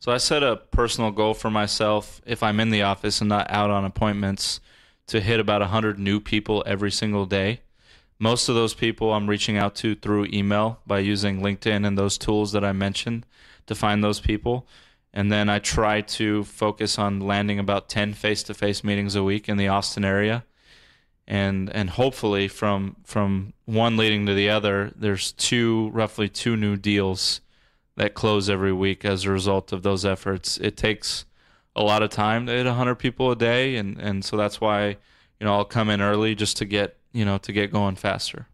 So I set a personal goal for myself if I'm in the office and not out on appointments to hit about 100 new people every single day. Most of those people I'm reaching out to through email by using LinkedIn and those tools that I mentioned to find those people. And then I try to focus on landing about 10 face to face meetings a week in the Austin area. And, and hopefully from from one leading to the other, there's two roughly two new deals that close every week as a result of those efforts. It takes a lot of time to hit 100 people a day, and, and so that's why you know I'll come in early just to get you know to get going faster.